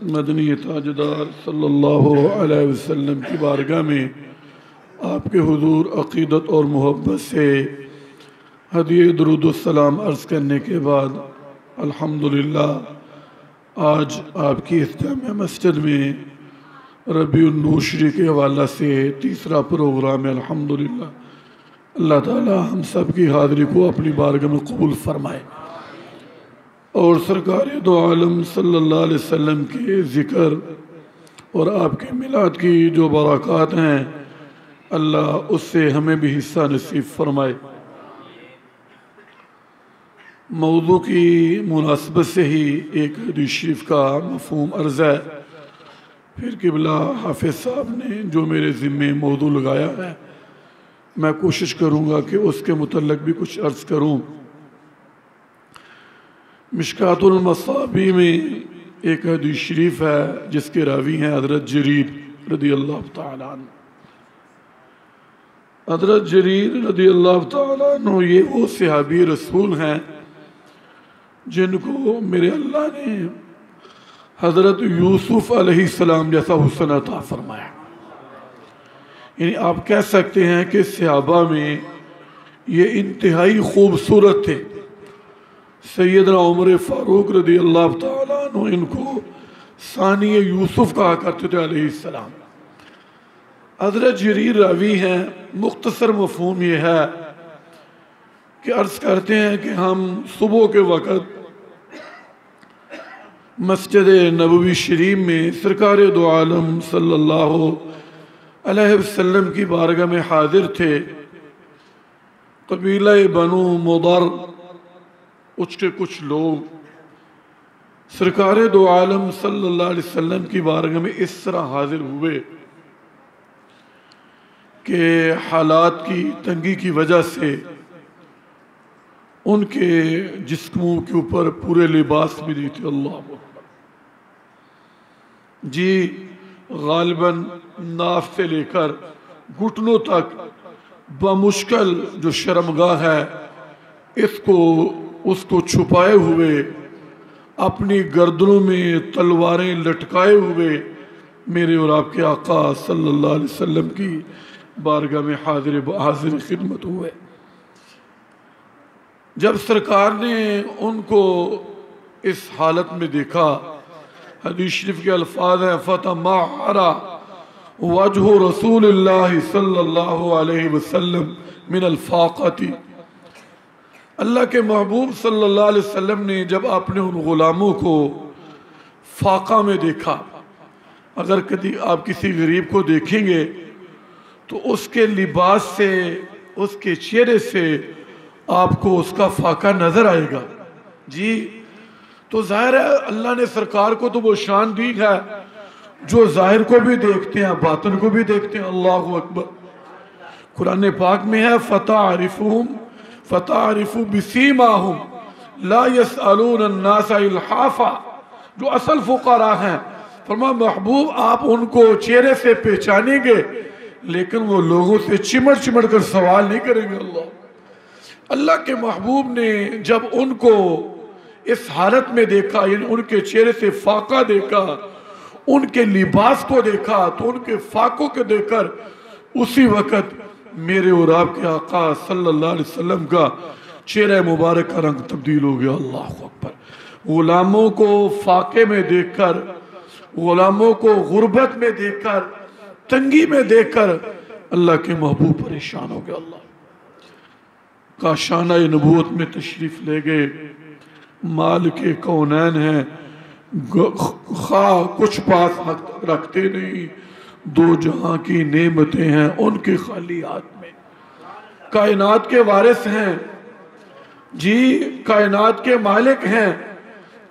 मदनी ताजदार सल्लल्लाहु अलैहि वसल्लम की बारगाह में आपके हुजूर अकीदत और मोहब्बत से हदिय दरुदुस्सलाम अर्ज़ करने के बाद, अल्हम्दुलिल्लाह, आज आपकी इस जामिया मस्जिद में रबी नूशरी के हवाला से तीसरा प्रोग्राम है, अल्हम्दुलिल्लाह। अल्लाह ताला हम सब की हाज़िरी को अपनी बारगाह में कबूल फरमाए। और सरकार दो आलम सल्लल्लाहु अलैहि वसल्लम के ज़िक्र और आपके मिलाद की जो बरक़ात हैं, अल्लाह उससे हमें भी हिस्सा नसीब फरमाए। मौजू की मुनासबत से ही एक शरीफ का मफहम अर्ज़ है। फिर किबला हाफिज साहब ने जो मेरे ज़िम्मे मौजू लगाया है, मैं कोशिश करूँगा कि उसके मतलब भी कुछ अर्ज़ करूँ। मिशकातुलमसाबी में एक हदीस शरीफ है, जिसके रावी हैं हज़रत जरीर रदी अल्लाह तन हज़रत जरीर रदी अल्लाह तु ये वो सिहाबी रसूल हैं, जिनको मेरे अल्लाह ने हज़रत यूसुफ अलैहिस्सलाम जैसा हुसन अता फरमाया। यानी आप कह सकते हैं कि सिहाबा में ये इंतहाई खूबसूरत थे। सैदना उमर फ़ारूक रदी अल्लाह तु इनको सानी यूसुफ कहा करते थे अलैहिस्सलाम हज़रत जरीर रावी हैं, मुख्तसर मफहूम ये है कि अर्ज़ करते हैं कि हम सुबह के वक़्त मस्जिद नबवी शरीफ में सरकार दो आलम सल्लल्लाहु अलैहि वसल्लम की बारगाह में हाजिर थे। कबीला बनु मुदर उसके कुछ लोग सरकार दो आलम सल्लल्लाहु अलैहि वसल्लम की बारगाह में इस तरह हाजिर हुए कि हालात की तंगी की वजह से उनके जिस्मों के ऊपर पूरे लिबास भी दी थी, अल्लाह जी, गालिबन नाफ से लेकर घुटनों तक बमुश्किल जो शर्मगाह है, इसको उसको छुपाए हुए, अपनी गर्दनों में तलवारें लटकाए हुए मेरे और आपके आका सल्लल्लाहु अलैहि वसल्लम की बारगाह में हाजिर हाजिर खिदमत हुए। जब सरकार ने उनको इस हालत में देखा, हदीस शरीफ के अल्फाज हैं, फतह मारा वजह रसूल सल्लल्लाहु अलैहि वसल्लम मिन अल्फाकती अल्लाह के महबूब सल्लल्लाहु अलैहि वसल्लम ने जब अपने उन गुलामों को फाका में देखा, अगर कभी आप किसी गरीब को देखेंगे तो उसके लिबास से, उसके चेहरे से आपको उसका फाका नज़र आएगा। जी तो ज़ाहिर है अल्लाह ने सरकार को तो वो शान दी है, जो ज़ाहिर को भी देखते हैं, बातन को भी देखते हैं। अल्लाह अकबर। कुरान पाक में है फतेह आरिफुम फतेह आरिफू बिसीमाहुम ला यसअलूनन्नासा जो असल फुकारा हैं फरमा महबूब आप उनको चेहरे से पहचानेंगे लेकिन वो लोगों से चिमड़ चिमड़ कर सवाल नहीं करेंगे अल्लाह अल्लाह के महबूब ने जब उनको इस हालत में देखा यानी उनके चेहरे से फाका देखा उनके लिबास को देखा तो उनके फाकों को देखकर उसी वक्त मेरे और आपके आका सल्लल्लाहु अलैहि वसल्लम का चेहरे मुबारक का रंग तब्दील हो गया, अल्लाह अकबर। गुलामों को फाके में देखकर, गुलामों को गुर्बत में देखकर, तंगी में देखकर अल्लाह के महबूब परेशान हो गया, अल्लाह। का शाना नबूत में तशरीफ़ ले गए। माल के कौनैन हैं खा कुछ पास रखते नहीं। दो जहाँ की नेमतें हैं उनके खाली हाथ में। कायनात के वारिस हैं। जी, कायनात के मालिक हैं,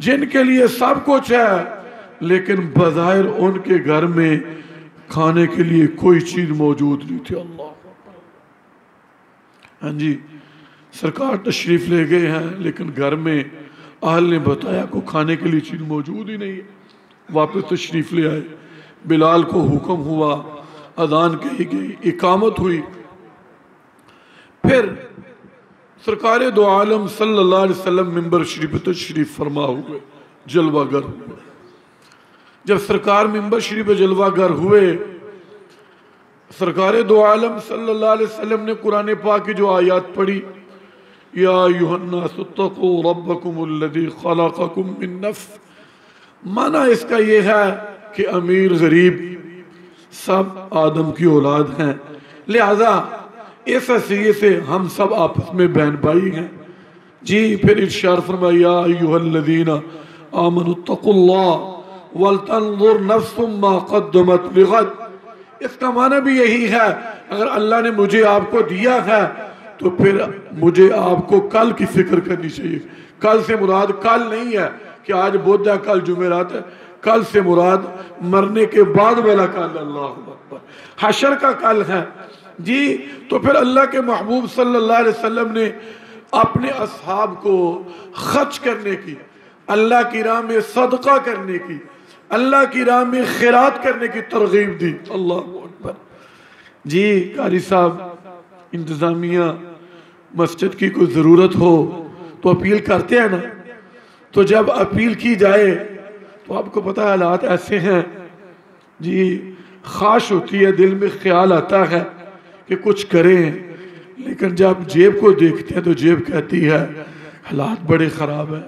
जिनके लिए सब कुछ है, लेकिन बज़ाहिर उनके घर में खाने के लिए कोई चीज़ मौजूद नहीं थी। अल्लाह हाँ जी, सरकार तशरीफ़ ले गए हैं, लेकिन घर में आहल ने बताया को खाने के लिए चीज़ मौजूद ही नहीं है। वापस तशरीफ़ ले आए। बिलाल को हुक्म हुआ अदान कही गई, इकामत हुई। फिर सरकार दो आलम अलैहि वसल्लम मिंबर शरीफ तशरीफ़ फरमा हुए जलवागर हुए। जब सरकार मिंबर शरीफ जलवागर हुए, सरकार दो आलम अलैहि वसल्लम ने कुरान पाक की जो आयत पढ़ी, या माना इसका ये है कि अमीर गरीब सब आदम की औलाद हैं। लिहाजा इस हसीए से हम सब आपस में बहन भाई हैं। जी, फिर इर्शाद फरमाया युहल्लदीना आमनुत्तकुल्लाह वल तंजुर नफ्सुम मा कद्दमत लिगद। इसका माना भी यही है, अगर अल्लाह ने मुझे आपको दिया है तो फिर मुझे आपको कल की फ़िक्र करनी चाहिए। कल से मुराद कल नहीं है कि आज बुद्ध है, कल जुमेरात है। कल से मुराद, मरने के बाद वाला कल अल्लाह हशर का कल है। जी तो फिर अल्लाह के महबूब सल्लल्लाहु अलैहि वसल्लम ने अपने असहाब को खर्च करने की, अल्लाह की राह में सदका करने की, अल्लाह की राह में खैरात करने की तरगीब दी। अल्लाह जी, कारी साहब, इंतज़ामिया, मस्जिद की कोई ज़रूरत हो तो अपील करते हैं ना। तो जब अपील की जाए तो आपको पता है, हालात ऐसे हैं। जी ख्वाश होती है, दिल में ख्याल आता है कि कुछ करें। लेकिन जब जेब को देखते हैं तो जेब कहती है, हालात बड़े ख़राब हैं।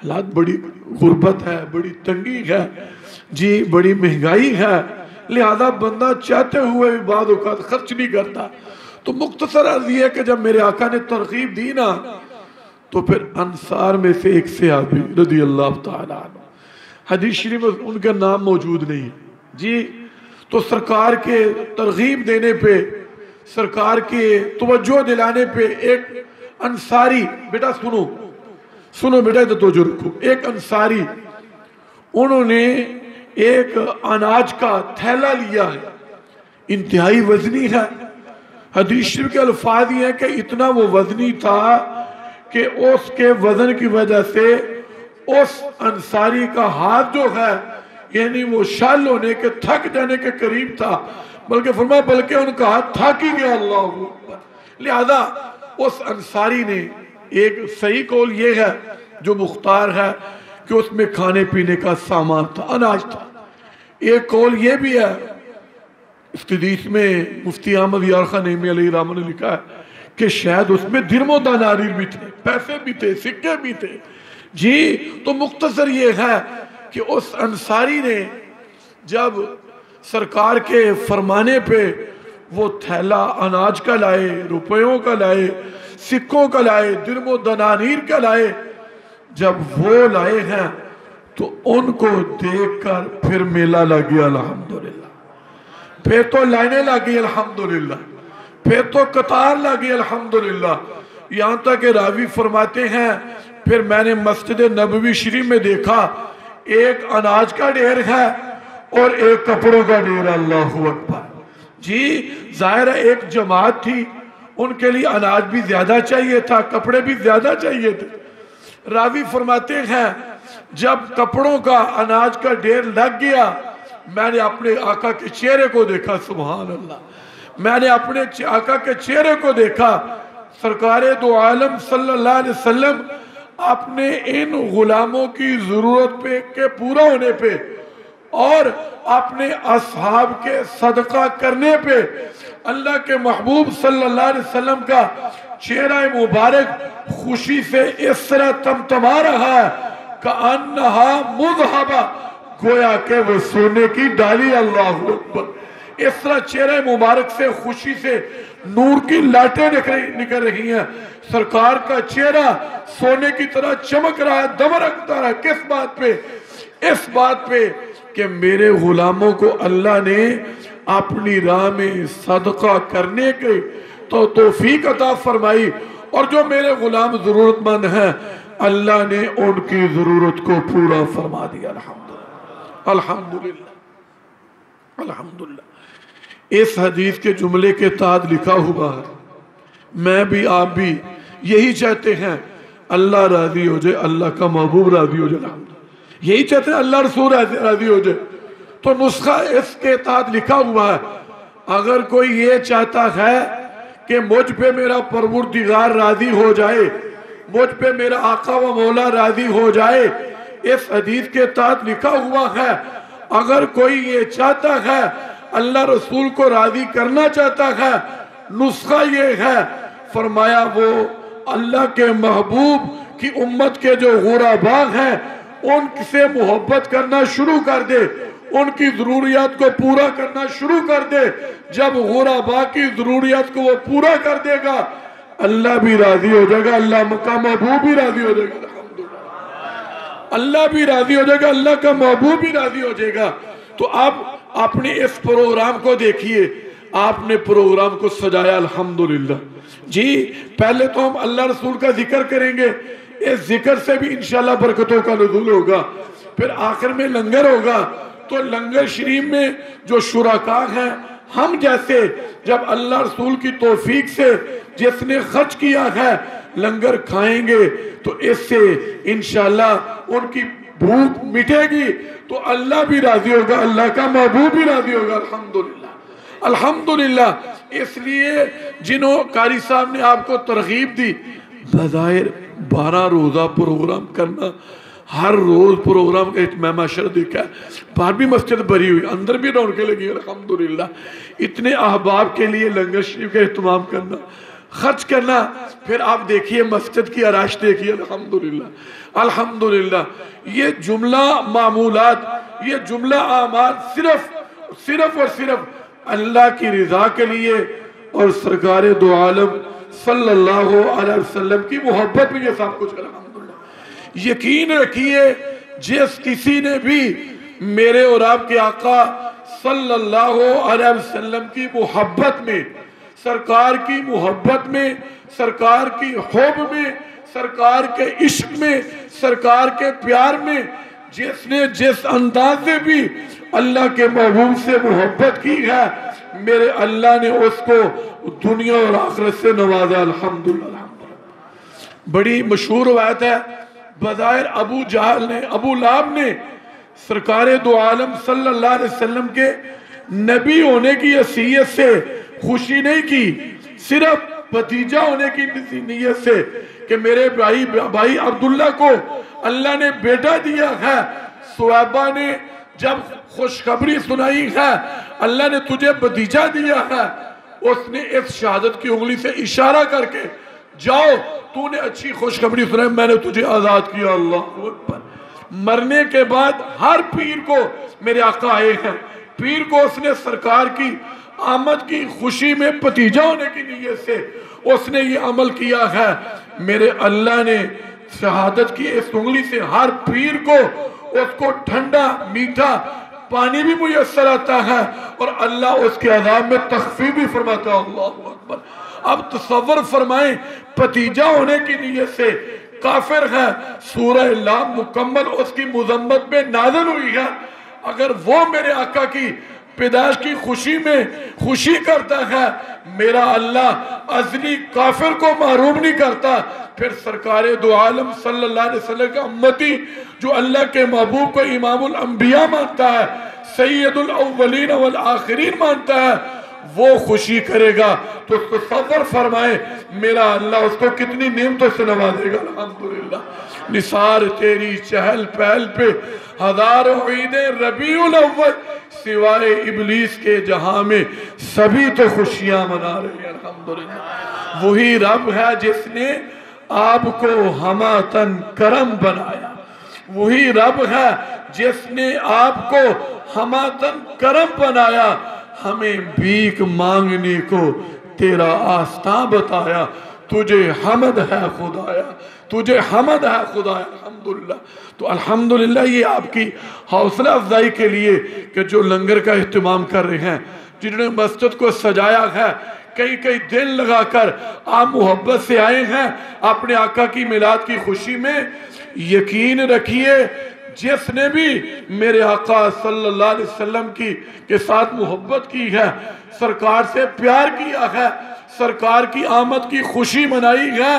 हालात बड़ी गुर्बत है, बड़ी तंगी है। जी, बड़ी महँगाई है। लिहाजा बंदा चाहते हुए भी बाद खर्च नहीं करता। तो मुख्तसर अर्ज़ है कि जब मेरे आका ने तरकीब दी ना तो फिर अंसार में से एक से आदमी रदी अल्लाह हदीस शरीफ में उनका नाम मौजूद नहीं। जी तो सरकार के तरगीब देने पे, सरकार के तवज्जो दिलाने पे एक अंसारी, बेटा सुनो सुनो बेटा तो तोजो रखो। एक अंसारी, उन्होंने एक अनाज का थैला लिया है। इंतहाई वजनी है। हदीश के अल्फाज ये हैं कि इतना वो वजनी था कि उसके वज़न की वजह से उस अंसारी का हाथ जो है, यानी वो शाल होने के, थक जाने के करीब था। बल्कि फरमा बल्कि उनका हाथ थक ही गया, अल्लाह लिहाजा उस अंसारी ने एक सही कौल ये है, जो मुख्तार है, कि उसमें खाने पीने का सामान था, अनाज था। एक कौल ये भी है इस में मुफ्ती अहमद यार खान रामन ने लिखा है, कि शायद उसमें दिरमो दानारीर भी थे, पैसे भी थे, सिक्के भी थे जी तो मुख्तसर ये है कि उस अंसारी ने जब सरकार के फरमाने पे वो थैला अनाज का लाए, रुपयों का लाए, सिक्कों का लाए दिरमो दनानीर का लाए, जब वो लाए हैं तो उनको देखकर फिर मेला लग गया, अल्हम्दुलिल्लाह। फिर तो लाइने लगी अल्हम्दुलिल्लाह। फिर तो कतार लगी अल्हम्दुलिल्लाह। यहाँ तक रावी फरमाते हैं फिर मैंने मस्जिद नबवी शरीफ में देखा, एक अनाज का ढेर है और एक कपड़ों का ढेर, अल्लाह अकबर। जी, ज़ाहिर एक जमात थी, उनके लिए अनाज भी ज़्यादा चाहिए था, कपड़े भी ज़्यादा चाहिए थे। रावी फरमाते हैं, जब कपड़ों का अनाज का ढेर लग गया, मैंने अपने आका के चेहरे को देखा सुबहान अल्लाह मैंने अपने आका के चेहरे को देखा, सरकार दो आलम सल्लल्लाहु अलैहि वसल्लम अपने इन गुलामों की ज़रूरत पे, के पूरा होने पे और अपने असहाब के सदका करने पे अल्लाह के महबूब सल्लल्लाहु अलैहि वसल्लम का चेहरा मुबारक खुशी से इस तरह तमतमा रहा है का अन्नहा मुजहबा, गोया के वो सोने की डाली, अल्लाह इस तरह चेहरे मुबारक से, खुशी से नूर की लाटें निकल रही हैं। सरकार का चेहरा सोने की तरह चमक रहा है दमरकता रहा किस बात पे? इस बात पे कि मेरे गुलामों को अल्लाह ने अपनी राह में सदका करने के तो तोफीक अता फरमाई। और जो मेरे गुलाम जरूरतमंद हैं, अल्लाह ने उनकी ज़रूरत को पूरा फरमा दिया। अल्हम्दुलिल्लाह। अल्हम्दुलिल्लाह। इस हदीस के जुमले के ताद लिखा हुआ है। मैं भी, आप भी यही चाहते हैं, अल्लाह राज़ी हो जाए, अल्लाह का महबूब राज़ी हो जाए। यही चाहते हैं, अल्लाह रसूल राज़ी हो जाए। तो नुस्खा इसके तहत लिखा हुआ है। अगर कोई ये चाहता है कि मुझ पे मेरा परवरदिगार राज़ी हो जाए, मुझ पे मेरा आका व मौला राज़ी हो जाए, इस हदीस के तहत लिखा हुआ है। अगर कोई ये चाहता है अल्लाह रसूल को राज़ी करना चाहता है, नुस्खा ये है। फरमाया वो अल्लाह के महबूब की उम्मत के जो गोरा बाग हैं, उनसे मोहब्बत करना शुरू कर दे, उनकी जरूरियात को पूरा करना शुरू कर दे। जब गोरा बाग की जरूरियात को वो पूरा कर देगा, अल्लाह भी राज़ी हो जाएगा, अल्लाह का महबूब भी राज़ी हो जाएगा, अल्लाह भी राज़ी हो जाएगा, अल्लाह का महबूब भी राज़ी हो जाएगा। तो आप अपने इस प्रोग्राम को देखिए। आपने प्रोग्राम को सजाया, अल्हम्दुलिल्लाह। जी, पहले तो हम अल्लाह रसूल का ज़िक्र करेंगे। इस ज़िक्र से भी इंशाल्लाह बरकतों का नजूल होगा। फिर आखिर में लंगर होगा। तो लंगर शरीफ में जो शुराका हैं, हम जैसे जब अल्लाह रसूल की तोफीक से जिसने खर्च किया है, लंगर खाएँगे तो इससे इनशाला उनकी भूख मिटेगी तो अल्लाह भी राज़ी होगा, अल्लाह का महबूब भी राज़ी होगा, अल्हम्दुलिल्लाह। अल्हम्दुलिल्लाह, इसलिए जिन्हों, कारी साहब ने आपको तरगीब दी, बज़ाहिर बारह रोज़ा प्रोग्राम करना, हर रोज प्रोग्राम का मैं माशर देखा बाहर भी मस्जिद भरी हुई, अंदर भी रौनकें लगी अलहमदुल्ला इतने अहबाब के लिए लंगर शरीफ का अहतमाम करना खर्च करना। फिर आप देखिए मस्जिद की आराश देखिए, अल्हम्दुलिल्लाह अल्हम्दुलिल्लाह। ये जुमला मामूलात, ये जुमला आमाल सिर्फ़ सिर्फ़ और सिर्फ़ अल्लाह की रजा के लिए और सरकार दो आलम सल्लल्लाहु अलैहि वसल्लम की मोहब्बत में ये सब कुछ अल्हम्दुलिल्लाह। यकीन रखिए, जिस किसी ने भी मेरे और आपके आका सल्लल्लाहु अलैहि वसल्लम की मोहब्बत में सरकार की मोहब्बत में, सरकार की होब में, सरकार के इश्क में, सरकार के प्यार में, जिसने जिस अंदाज से भी अल्लाह के महबूब से मोहब्बत की है, मेरे अल्लाह ने उसको दुनिया और आखिरत से नवाजा, अल्हम्दुलिल्लाह। बड़ी मशहूर रवायत है, बज़ाहिर अबू जहल ने, अबू लाभ ने सरकार दो आलम सल्लल्लाहु अलैहि वसल्लम के नबी होने की हैसियत से खुशी नहीं की। सिर्फ़ भतीजा होने की नीयत से कि मेरे भाई भाई अब्दुल्ला को अल्लाह ने बेटा दिया है। सुबा ने जब खुशखबरी सुनाई है, अल्लाह ने तुझे भतीजा दिया है, उसने इस शहादत की उंगली से इशारा करके, जाओ, तूने अच्छी खुशखबरी सुनाई, मैंने तुझे आज़ाद किया, अल्लाह मरने के बाद हर पीर को मेरे आका आए हैं। पीर को उसने सरकार की आमद की खुशी में भतीजा होने की नीयत से उसने ये अमल किया है। मेरे अल्लाह ने शहादत की इस उंगली से हर पीर को उसको ठंडा, मीठा पानी भी मुयसर आता है और अल्लाह उसके अजाब में तखफी भी फरमाता अल्लाह अकबर। अब तस्वर फरमाए, भतीजा होने की नीयत से काफिर है। सूरह लाम मुकम्मल उसकी मुजम्मत में नाजल हुई है। अगर वो मेरे आका की पैदाश की खुशी में खुशी करता है। मेरा अल्लाह अजली काफिर को महरूम नहीं करता। फिर सरकार दो आलम सल्लल्लाहु का उम्मती, जो अल्लाह के महबूब को इमामुल मानता है सैदुल अव्वलीन वल आखिरीन मानता है वो खुशी करेगा। तो उसको सफ़र फरमाए, मेरा अल्लाह उसको कितनी नियमतों से नवाजेगा अल्हम्दुलिल्लाह। निसार तेरी चहल पहल पे हज़ारों ईदे रबीउल अव्वल, सिवाय इबलीस के जहाँ में सभी तो खुशियाँ मना रहे हैं। अल्हम्दुलिल्लाह। वही रब है जिसने आपको हमातन करम बनाया। वही रब है जिसने आपको हमातन करम बनाया। हमें भीख मांगने को तेरा आस्था बताया। तुझे हमद है खुदाया। तुझे हमद है खुदाया, अल्हम्दुलिल्लाह। तो अल्हम्दुलिल्लाह ये आपकी हौसला अफजाई के लिए कि जो लंगर का अहतमाम कर रहे हैं, जिन्होंने मस्जिद को सजाया है कई कई दिन लगाकर आप मोहब्बत से आए हैं, अपने आका की मिलाद की खुशी में यकीन रखिए जिसने भी मेरे आका सल्लल्लाहु अलैहि वसल्लम की के साथ मोहब्बत की है सरकार से प्यार किया है सरकार की आमद की खुशी मनाई है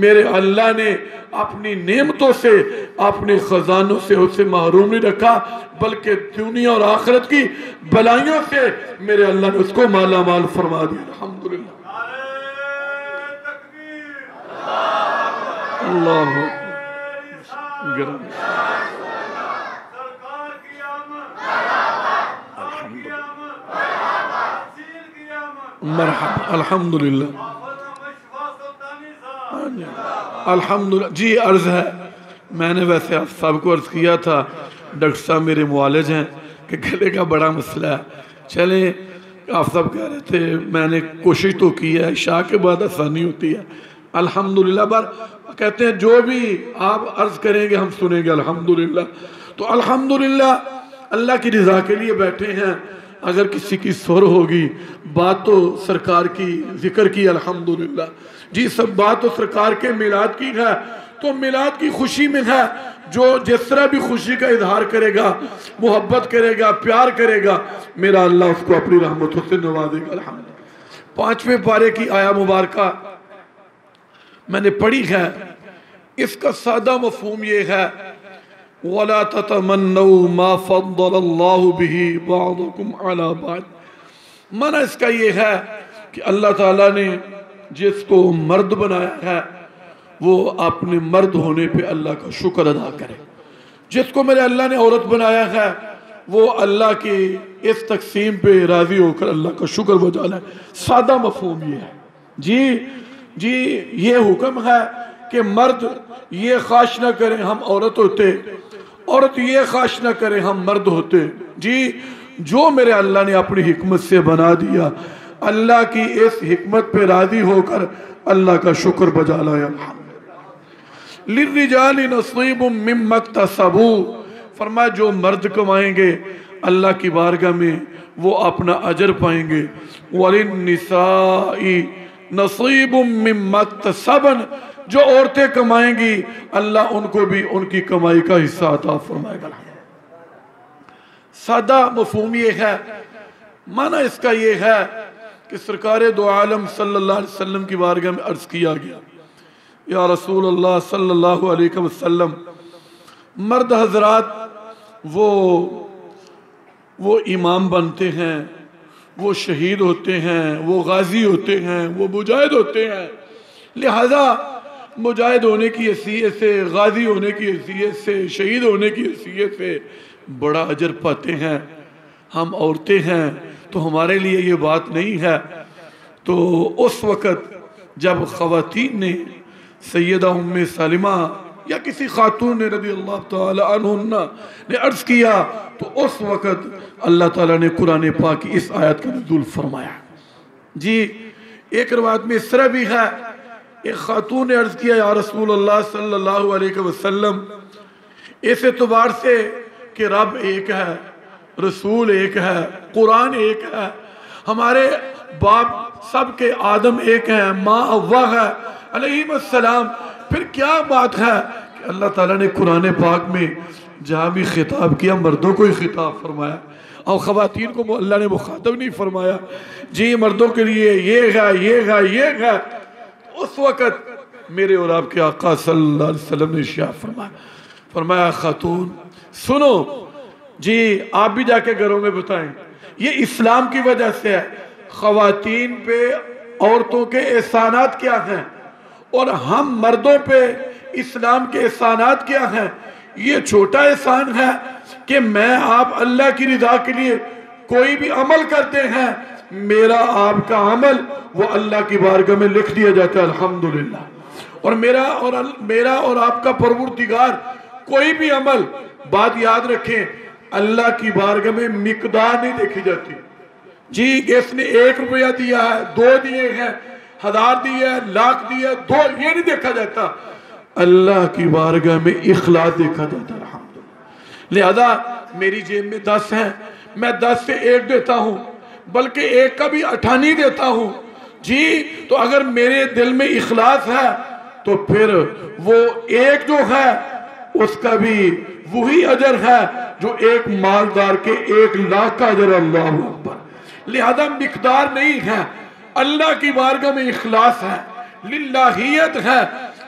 मेरे अल्लाह ने अपनी नेमतों से अपने खजानों से उसे महरूम नहीं रखा बल्कि दुनिया और आखिरत की बलाइयों से मेरे अल्लाह ने उसको माला माल फरमा दिया। अल्हम्दुलिल्लाह। अल्लाह मरहबा अल्हम्दुलिल्लाह। जी अर्ज़ है। मैंने वैसे आप सबको अर्ज़ किया था डॉक्टर साहब मेरे मुआलज हैं कि गले का बड़ा मसला है। चले आप सब कह रहे थे मैंने कोशिश तो की है शाह के बाद आसानी होती है। अल्हम्दुलिल्लाह पर कहते हैं, जो भी आप अर्ज़ करेंगे, हम सुनेंगे, अल्हम्दुलिल्लाह। तो अल्हम्दुलिल्लाह, अल्लाह की रज़ा के लिए बैठे हैं। अगर किसी की सुर होगी, बात तो सरकार की ज़िक्र की, अल्हम्दुलिल्लाह। जी, सब बात तो सरकार के मिलाद की है तो मिलाद की खुशी में है। जो जिस तरह भी खुशी का इजहार करेगा, मोहब्बत करेगा, प्यार करेगा, मेरा अल्लाह उसको अपनी रहमतों से नवाजेगा पाँचवें पारे की आया मुबारक मैंने पढ़ी है, इसका सादा मफहूम ये है, वला माना इसका ये है कि अल्लाह ताला ने जिसको मर्द बनाया है, वो अपने मर्द होने पे अल्लाह का शुक्र अदा करे। जिसको मेरे अल्लाह ने औरत बनाया है, वो अल्लाह की इस तकसीम पे राज़ी होकर अल्लाह का शुक्र बजा ले सादा मफहूम ये है। जी जी, ये हुक्म है कि मर्द ये ख्वाहिश ना करें हम औरत होते, औरत ये ख्वाहिश ना करे हम मर्द होते। जी, जो मेरे अल्लाह ने अपनी हिकमत से बना दिया, अल्लाह की इस हिकमत पे राज़ी होकर अल्लाह का शुक्र बजा लाया लिरिजाल नसीब फरमा जो मर्द कमाएँगे, अल्लाह की बारगाह में वो अपना अजर पाएँगे। वलिनिसाई नसीब मिम्मत सबन जो औरतें कमाएँगी, अल्लाह उनको भी उनकी कमाई का हिस्सा अता फरमाएगा। सादा मफहूम ये है, माना इसका ये है कि सरकार दो आलम वसल्लम की बारगाह में अर्ज़ किया गया। या रसूल अल्लाह सल्लल्लाहु अलैहि वसल्लम, मर्द हजरात, वो वो इमाम बनते हैं वो शहीद होते हैं, वो गाजी होते हैं, वो मुजाहिद होते हैं। लिहाजा मुजाहिद होने की हैसियत से, गाजी होने की हैसियत से, शहीद होने की हैसियत से बड़ा अजर पाते हैं। हम औरतें हैं तो हमारे लिए ये बात नहीं है। तो उस वक़्त जब ख़वातीन ने सैदा उम्म सालिमा या किसी खातून ने रबी अल्लाह तन्ना ने अर्ज़ किया तो उस वक़्त अल्लाह ताला ने कुरान पाक इस आयत का नजुल फरमाया। जी, एक रवायत में इस तरह भी है, एक खातून ने अर्ज़ किया, या रसूल अल्लाह सल्लल्लाहु अलैहि वसल्लम, इस एतबार से कि रब एक है, रसूल एक है, कुरान एक है, हमारे बाप सब के आदम एक है, माँ अव्वा है अलैहिस्सलाम फिर क्या बात है कि अल्लाह ताला ने कुरान पाक में जहाँ भी खिताब किया, मर्दों को ही खिताब फरमाया। और ख़वातीन को अल्लाह ने मुखातब नहीं फरमाया जी मर्दों के लिए ये है ये है ये है। उस वक़्त मेरे और आपके आका सल्लल्लाहु अलैहि वसल्लम ने शाह फरमाया। फरमाया, खातून, सुनो जी, आप भी जाके घरों में बताएँ, ये इस्लाम की वजह से है। खातन पे औरतों के एहसानात क्या हैं? और हम मर्दों पे इस्लाम के एहसानात क्या हैं? ये छोटा एहसान है कि मैं आप अल्लाह की रिजा के लिए कोई भी अमल करते हैं मेरा आपका अमल वो अल्लाह की बारगाह में लिख दिया जाता है अल्हम्दुलिल्लाह। और मेरा और अल, मेरा और आपका परवरदिगार कोई भी अमल बात याद रखें अल्लाह की बारगाह में मिकदार नहीं देखी जाती। जी इसने एक रुपया दिया है दो दिए हैं हज़ार दिए हैं लाख दिए हैं, दो ये नहीं देखा जाता। अल्लाह की बारगाह में इखलास देखा जाता है लिहाजा मेरी जेब में दस है मैं दस से एक देता हूँ बल्कि एक का भी अठानी देता हूँ। जी तो अगर मेरे दिल में इखलास है तो फिर वो एक जो है उसका भी वही अजर है जो एक मालदार के एक लाख का अजर अल्लाह अकबर। लिहाजा मिकदार नहीं है अल्लाह की बारगाह में इखलास है, लिल्लाहियत है।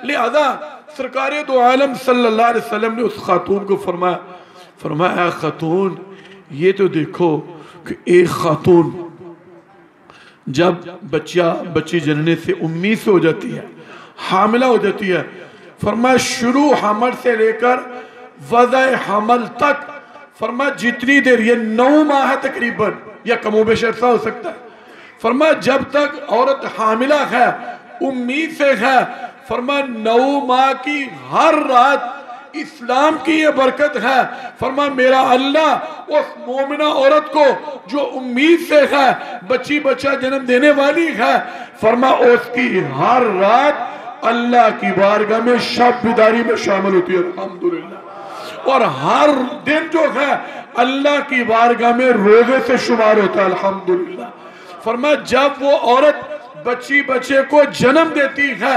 लिहाजा सरकार दो आलम सल्लल्लाहु अलैहि वसल्लम ने उस खातून को फरमाया फरमाया खातून, ये तो देखो कि एक खातून जब बच्चा, बच्ची जनने से उम्मीद से हो जाती है, हामिला हो जाती है। फरमाया, शुरू हमल से लेकर वजह हमल तक फरमा जितनी देर ये नौ माह तकरीबन या कमोबेश हो सकता है फरमा जब तक औरत हामिला है, उम्मीद से है फरमा नौ माह की हर रात इस्लाम की ये बरकत है। फरमा मेरा अल्लाह उस मोमिना औरत को, जो उम्मीद से है बच्ची बच्चा जन्म देने वाली है फरमा उसकी हर रात अल्लाह की बारगाह में शब बिदारी में शामिल होती है, अल्हम्दुलिल्लाह। और हर दिन जो है, अल्लाह की बारगाह में रोज़े से शुमार होता है, अल्हम्दुलिल्लाह। फरमा जब वो औरत बच्ची बच्चे को जन्म देती है,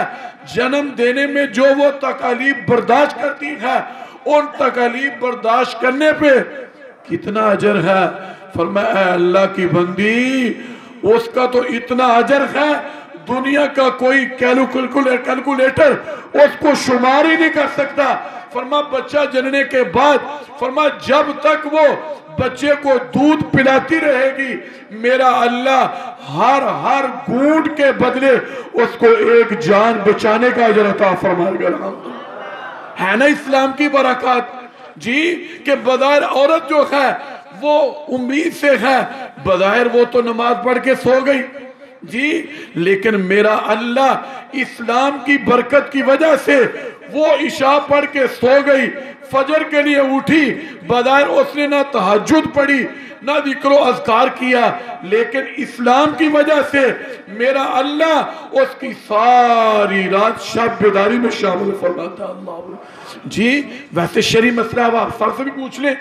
जन्म देने में जो वो तकालीफ बर्दाश्त करती है, उन तकालीफ बर्दाश्त करने पे कितना अजर है? फरमा अल्लाह की बंदी, उसका तो इतना अजर है दुनिया का कोई कैलकुलेटर कैलकुलेटर उसको शुमार ही नहीं कर सकता। फरमा, बच्चा जनने के बाद, फरमा, जब तक वो बच्चे को दूध पिलाती रहेगी, मेरा अल्लाह हर हर गूंद के बदले उसको एक जान बचाने का अजरता फरमाएगा। है ना इस्लाम की बरकत? जी, के बदायर औरत जो है, वो उम्मीद से है, बदायर वो तो नमाज़ पढ़ के सो गई। जी, लेकिन मेरा अल्लाह इस्लाम की बरकत की वजह से वो इशा पढ़ के सो गई, फजर के लिए उठी बदायर उसने ना तहजुद पढ़ी, ना ज़िक्र अजकार किया, लेकिन इस्लाम की वजह से मेरा अल्लाह उसकी सारी रात शब में शामिल फरमाता अल्लाह। जी, वैसे शरी मसला आप सर से भी पूछ लें,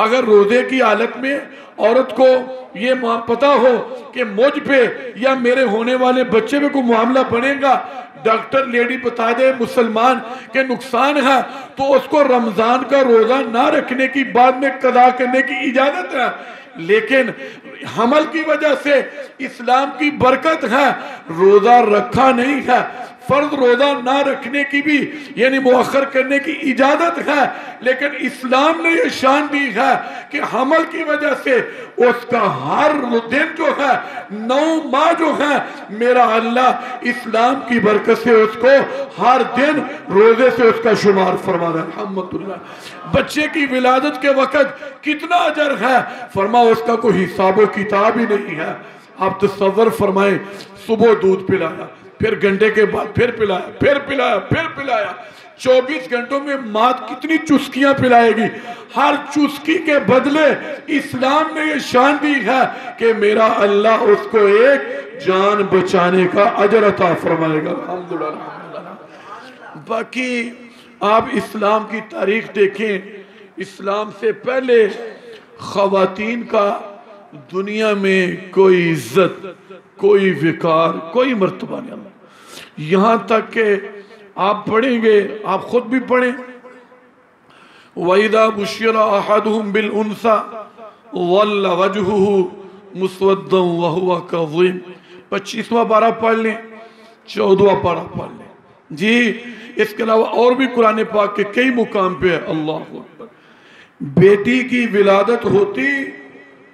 अगर रोज़े की हालत में औरत को ये पता हो कि मुझ पे या मेरे होने वाले बच्चे पे कोई मामला बनेगा? डॉक्टर लेडी बता दे मुसलमान के नुकसान है तो उसको रमज़ान का रोजा ना रखने की बाद में कदा करने की इजाज़त है। लेकिन हमल की वजह से इस्लाम की बरकत है, रोजा रखा नहीं है। फ़र्ज़ रोजा ना रखने की भी, यानी मुखर करने की इजाज़त है, लेकिन इस्लाम ने यह शान दी है कि हमल की वजह से उसका हर दिन जो है, नौ माह जो है, मेरा अल्लाह इस्लाम की बरकत से उसको हर दिन रोज़े से उसका शुमार फरमा रहा है बच्चे की विलादत के वक्त कितना अजर है? फरमा, उसका कोई हिसाब किताब ही नहीं है। आप तस्वर फरमाए, सुबह दूध पिलाया। फिर घंटे के बाद फिर पिलाया फिर पिलाया फिर पिलाया। 24 घंटों में माँ कितनी चुस्कियाँ पिलाएगी। हर चुस्की के बदले इस्लाम ने ये शान दी है कि मेरा अल्लाह उसको एक जान बचाने का अजर अता फरमाएगा। बाकी आप इस्लाम की तारीख देखें, इस्लाम से पहले खातन का दुनिया में कोई इज़्ज़त, कोई विकार, कोई मरतबा नहीं अल्लाह। यहाँ तक के आप पढ़ेंगे, आप खुद भी पढ़ें। वैदा बुशरा अहदुम बिल उनसा वजहू मुसवदम पच्चीसवा पारा पढ़ लें, चौदवा पारा पढ़ लें। जी, इसके अलावा और भी कुरान पाक के कई मुकाम पे है, अल्लाह बेटी की विलादत होती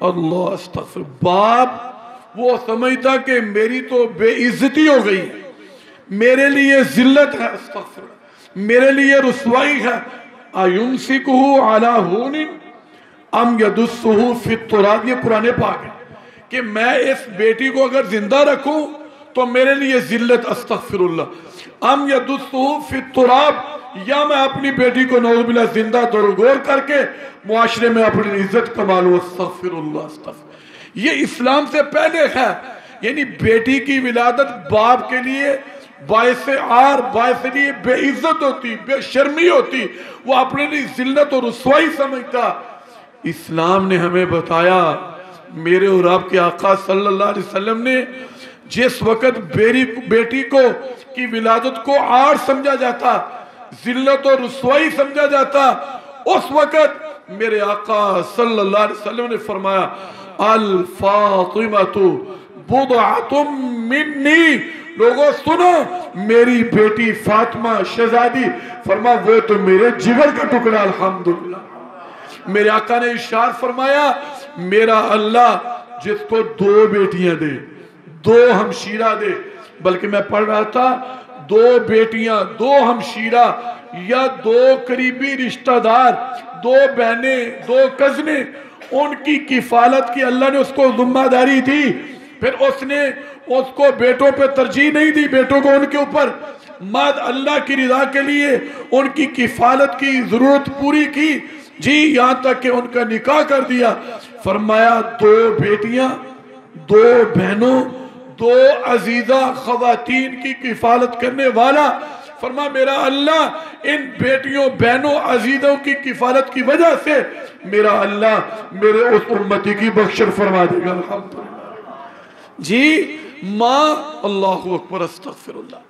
अल्लाह बाप, वो समझता कि मेरी तो बेइज्जती हो गई मेरे लिए जिल्लत है मेरे लिए रसवाई है। आयुम सिकहू आला अम यदुस्सहू फितराब ये पुराने पाक है कि मैं इस बेटी को अगर ज़िंदा रखूँ तो मेरे लिए जिल्लत अस्तफिर अम यदुस्सहू फितराब या मैं अपनी बेटी को नौबिला ज़िंदा दरगोर करके मुआशरे में अपनी इज़्ज़त कमा लू अस्तफिर ये इस्लाम से पहले है। यानी बेटी की विलादत बाप के लिए बायस आर, बायस लिए बेइज्जत होती, बेशर्मी होती, वो अपने लिए जिल्लत और रसवाई समझता। इस्लाम ने हमें बताया, मेरे और आपके आका सल्लल्लाहु अलैहि वसल्लम ने, जिस वक्त बेरी, बेटी को, की विलादत को आर समझा जाता जिल्लत और रसवाई समझा जाता। उस वक्त मेरे आका सल्लल्लाहु अलैहि वसल्लम ने फरमाया अल फातिमा बुदअतुम मिन्नी। लोगों, सुनो, मेरी बेटी फातिमा शहजादी, फरमा, वो तो मेरे जिगर का टुकड़ा, अल्हम्दुलिल्लाह। मेरे आका ने इशार फरमाया, मेरा अल्लाह जिसको दो बेटियाँ दे, दो हमशीरा दे। बल्कि मैं पढ़ रहा था दो बेटियाँ, दो हमशीरा या दो करीबी रिश्तेदार, दो बहने, दो कजने, उनकी किफालत की अल्लाह ने उसको ज़िम्मेदारी दी। फिर उसने उसको बेटों पे तरजीह नहीं दी, बेटों को उनके ऊपर। मद अल्लाह की रिजा के लिए उनकी किफालत की ज़रूरत पूरी की। जी, यहाँ तक कि उनका निकाह कर दिया। फरमाया, दो बेटियाँ, दो बहनों दो अजीजा खातन की किफालत करने वाला, फरमा मेरा अल्लाह, इन बेटियों, बहनों, अजीजों की किफालत की वजह से मेरा अल्लाह मेरे उस उम्मती की बख्शर फरमा देगा जी, माँ, अल्लाह अकबर, अस्तगफिरुल्लाह।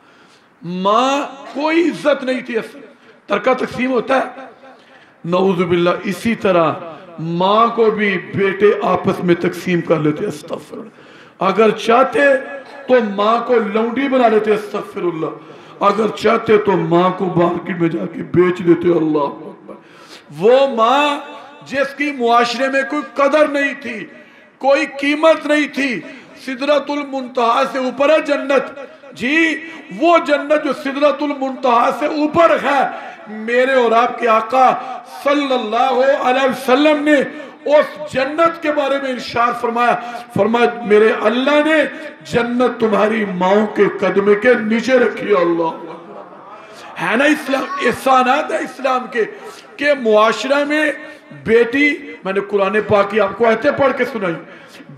माँ, कोई इज़्ज़त नहीं थी तरका तकसीम होता है। नवजुबिल्ला इसी तरह माँ को भी बेटे आपस में तकसीम कर लेते अस्तगफिरुल्लाह। अगर चाहते तो माँ को लौंडी बना लेते, अस्तगफिरुल्लाह। अगर चाहते तो माँ को मार्केट में जाके बेच देते, अल्लाह वो माँ जिसकी मुआशरे में कोई कदर नहीं थी, कोई कीमत नहीं थी, सिदरतुल मुंतहा से ऊपर है जन्नत। जी, वो जन्नत जो सिदरतुल मुंतहा से ऊपर है। मेरे और आपके आका सल्लल्लाहु अलैहि वसल्लम ने उस जन्नत के बारे में इरशाद फरमाया फरमाया, मेरे अल्लाह ने जन्नत तुम्हारी माओ के कदमे के नीचे रखी अल्लाह। है ना इस्लाम, एहसानात है इस्लाम के के मुआशरा में बेटी, मैंने कुरान पाक की आपको ऐसे पढ़ के सुनाई,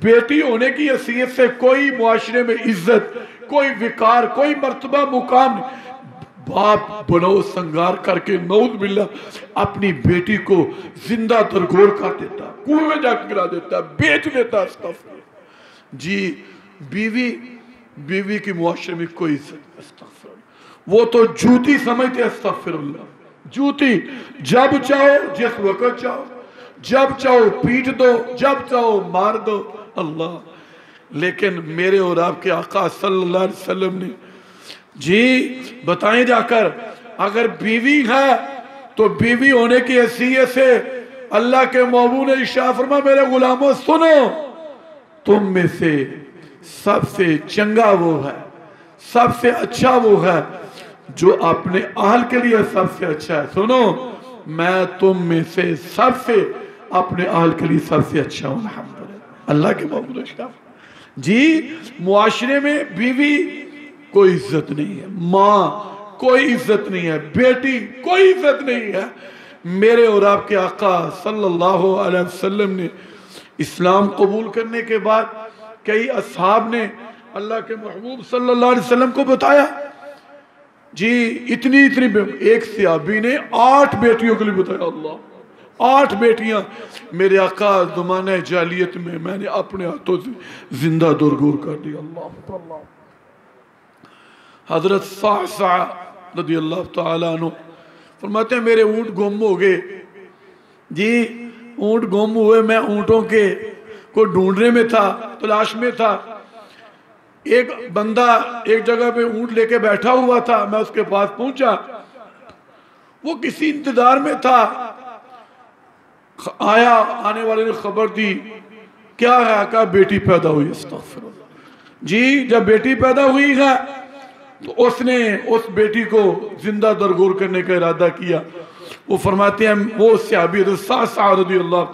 बेटी होने की हैसियत से कोई मुआशरे में इज़्ज़त, कोई विकार, कोई मरतबा, मुकाम बाप बनो संगार करके नौद बिल्ला अपनी बेटी को ज़िंदा तरगोर कर देता, कुएँ में जाकर गिरा देता, बेच देता जी, बीवी बीवी की मुआशरे में कोई इज़्ज़त वो तो जूती समझते अस्तफिर जूती, जब चाहो, जिस वक्त चाहो, जब चाहो पीट दो, जब चाहो मार दो, अल्लाह। लेकिन मेरे और आपके आका सल्लल्लाहु अलैहि वसल्लम ने जी, बताएँ जाकर, अगर बीवी है तो बीवी होने की हैसियत से अल्लाह के महबू ने फरमा, मेरे गुलामों, सुनो। तुम में से सबसे चंगा वो है, सबसे अच्छा वो है, जो अपने आहल के लिए सबसे अच्छा है। सुनो, मैं तुम में से सबसे अपने आहल के लिए सबसे अच्छा हूँ, अल्लाह के महबूद जी, मुआशरे में बीवी कोई इज़्ज़त नहीं है। माँ, कोई इज़्ज़त नहीं है। बेटी, कोई इज़्ज़त नहीं है। मेरे और आपके आका सल्लल्लाहु अलैहि वसल्लम ने इस्लाम कबूल करने के बाद कई असहाब ने अल्लाह के महबूब सल्लल्लाहु अलैहि वसल्लम को बताया, जी, इतनी इतनी एक सियाबी ने आठ बेटियों के लिए बताया, अल्लाह, आठ बेटियाँ। मेरे आका जमाने जालियत में मैंने अपने हाथों से ज़िंदा दुरगुर कर दिया अल्लाह। हज़रत फरमाते हैं, मेरे ऊँट गुम हो गए। जी, ऊँट गुम हुए, मैं ऊँटों के को ढूँढने में था, तलाश में था। एक बंदा एक जगह पे ऊँट लेके बैठा हुआ था, मैं उसके पास पहुँचा। वो किसी इंतज़ार में था। आया, आने वाले ने खबर दी, क्या है? क्या बेटी पैदा हुई जी, जब बेटी पैदा हुई है तो उसने उस बेटी को ज़िंदा दरगोर करने का इरादा किया। वो फरमाते हैं, वो सियाबी अल्लाह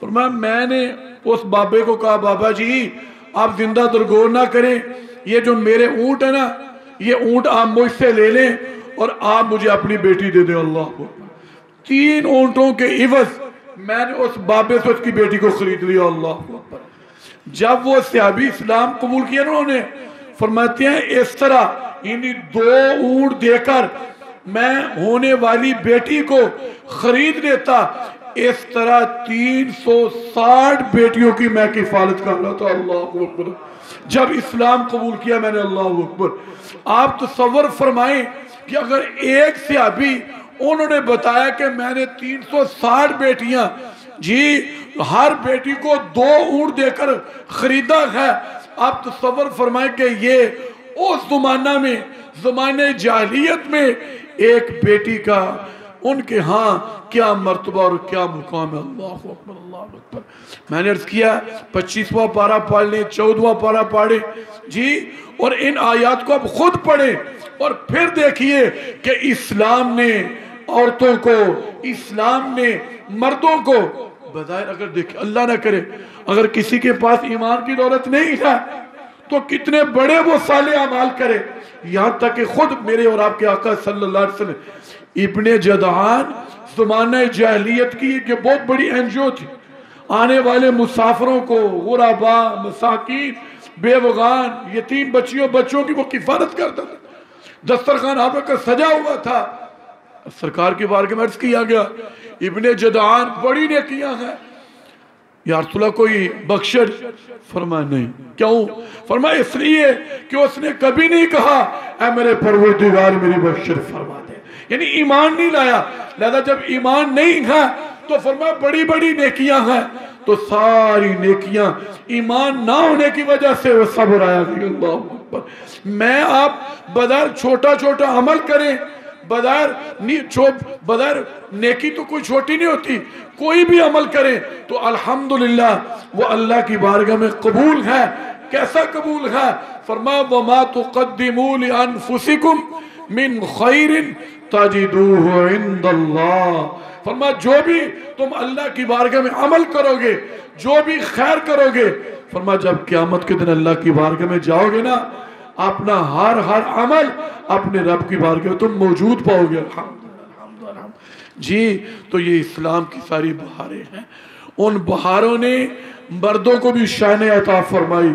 फरमाया मैंने उस बाबे को कहा, बाबा जी, आप ज़िंदा दरगोर ना करें। ये जो मेरे ऊँट है ना, ये ऊँट आप मुझसे ले लें और आप मुझे अपनी बेटी दे दें, अल्लाह को तीन ऊंटों के इवज मैंने उस बाबे से उसकी बेटी को खरीद लिया, अल्लाह जब वो सियाबी इस्लाम कबूल किया ना उन्होंने, फरमाते हैं, इस तरह इन्हीं दो ऊँट देकर मैं होने वाली बेटी को खरीद लेता। इस तरह 360 बेटियों की मैं किफालत कर रहा था। अल्लाह अकबर। जब इस्लाम कबूल किया मैंने अल्लाह अकबर। आप तस्वर फरमाएँ कि अगर एक सियाबी उन्होंने बताया कि मैंने 360 बेटियाँ, जी, हर बेटी को दो ऊँट देकर खरीदा है, आप तस्वर फरमाए कि ये उस जमाना में, जमाने जाहलीत में एक बेटी का, उनके हाँ क्या मर्तबा और क्या मुकाम है? अल्लाह अकबर अल्लाह अकबर। मैंने अर्ज़ किया, पच्चीसवा पारा पढ़ लें चौदवा पारा पढ़े जी, और इन आयात को आप खुद पढ़े और फिर देखिए कि इस्लाम ने औरतों को, इस्लाम ने मर्दों को, बजाय अगर देखे, अल्लाह ना करे, अगर किसी के पास ईमान की दौलत नहीं है तो कितने बड़े वो साले अमाल करे। यहाँ तक कि खुद मेरे और आपके आका सल्लल्लाहु अलैहि वसल्लम इब्ने जदहान जमाना जहलियत की एक बहुत बड़ी एनजीओ थी। आने वाले मुसाफरों को, गुराबा, मसाकिन, बेवगान, यतीम बच्चियों, बच्चों की वो किफारत करता था। दस्तरखान आप का सजा हुआ था। सरकार के बारे में अर्ज़ किया गया, इब्ने जदान बड़ी ने किया है। यार तुला कोई बख्शर? फरमा नहीं। क्यों? फरमा इसलिए कि उसने कभी नहीं कहा, ऐ मेरे परवरदिगार, मेरी बख्शर, फरमा दे। यानी ईमान नहीं लाया। लिहाजा, जब ईमान नहीं है तो फरमा बड़ी बड़ी नेकियाँ हैं। तो सारी नेकियाँ ईमान ना होने की वजह से वो सब अल्लाह मैं आप बदर छोटा छोटा अमल करें बदर बदर नेकी तो कोई छोटी नहीं होती, कोई भी अमल करे तो अल्हम्दुलिल्लाह, वो अल्लाह की बारगाह में कबूल है। कैसा कबूल है? फरमा, वमा तुकद्दिमूल अनफुसिकुम मिन खैरिन फरमा, जो भी तुम अल्लाह की बारगाह में अमल करोगे, जो भी खैर करोगे, फरमा, जब क्यामत के दिन अल्लाह की बारगाह में जाओगे ना अपना हर हर अमल अपने रब की बारगाह तुम मौजूद पाओगे। जी तो ये इस्लाम की सारी बहारें हैं। उन बहारों ने मर्दों को भी शान अता फरमाई।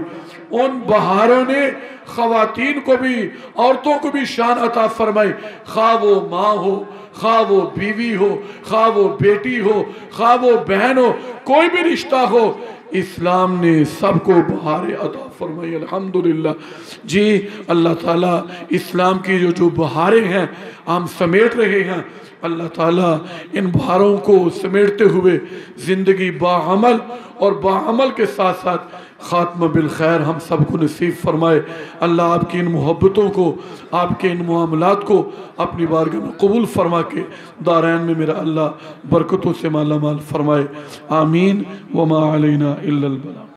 उन बहारों ने खातन को भी, औरतों को भी शान अता फरमाई। खा वो माँ हो, खा वो बीवी हो, खा वो बेटी हो, खा वो बहन हो, कोई भी रिश्ता हो इस्लाम ने सबको बहार अदा फरमाई, अल्हम्दुलिल्लाह। जी, अल्लाह ताला इस्लाम की जो जो बहारें हैं, हम समेट रहे हैं। अल्लाह ताला इन बहारों को समेटते हुए ज़िंदगी बामल और बामल के साथ साथ ख़ात्म बिल खैर, हम सबको नसीब फरमाए। अल्लाह आपकी इन मोहब्बतों को, आपके इन मामलात को अपनी बारगाह में कबूल फरमा के दारैन में मेरा अल्लाह बरकतों से माला माल फरमाए। आमीन, वमा अलैना बला।